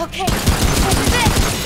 Okay, over this!